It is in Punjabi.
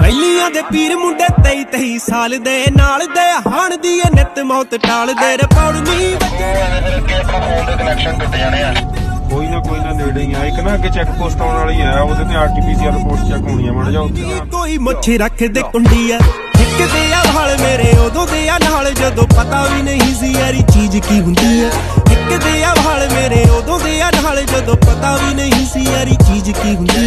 ਪਹਿਲੀਆਂ ਦੇ ਪੀਰ ਮੁੰਡੇ 23 23 ਸਾਲ ਦੇ ਨਾਲ ਦੇ ਹਾਣ ਦੀ ਇਹ ਨਿਤ ਮੌਤ ਟਾਲਦੇ ਰਪੌੜਨੀ ਕੋਈ ਨਾ ਕੋਈ ਨਾ ਨੇੜੇ ਹੀ ਆ। ਇੱਕ ਨਾ ਅੱਗੇ ਚੈੱਕ ਪੋਸਟ ਆਉਣ ਵਾਲੀ ਆ ਉਹਦੇ ਤੇ ਆਰਟੀਪੀਸੀਆਰ ਰਿਪੋਰਟ ਚੈੱਕ ਹੋਣੀ ਆ ਮੜ ਜਾ ਕੋਈ ਮੁੱਛੇ ਰੱਖਦੇ ਕੁੰਡੀ ਆ ਠਿੱਕਦੇ ਆ ਵਾਲ ਮੇਰੇ ਉਦੋਂ ਦੇ ਆ ਨਾਲ ਜਦੋਂ ਪਤਾ ਵੀ ਨਹੀਂ ਸੀ ਯਾਰੀ ਚੀਜ਼ ਕੀ ਹੁੰਦੀ ਆ। ਠਿੱਕਦੇ ਆ ਵਾਲ ਮੇਰੇ ਉਦੋਂ ਦੇ ਆ ਨਾਲ ਜਦੋਂ ਪਤਾ ਵੀ ਨਹੀਂ ਸੀ ਯਾਰੀ ਚੀਜ਼ ਕੀ ਹੁੰਦੀ